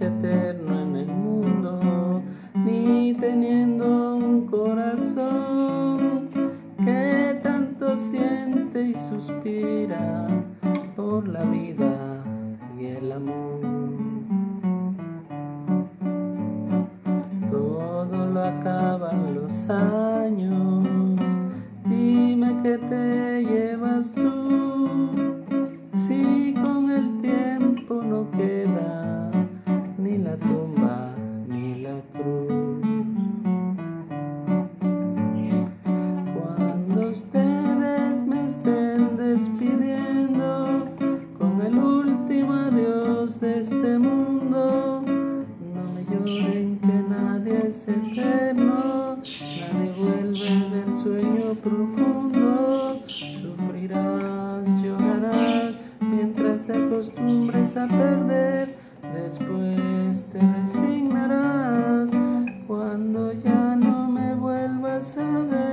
eterno en el mundo, ni teniendo un corazón que tanto siente y suspira por la vida y el amor. Todo lo acaban los años, dime que te llevas tú, es eterno, nadie vuelve del sueño profundo. Sufrirás, llorarás, mientras te acostumbres a perder, después te resignarás cuando ya no me vuelvas a ver.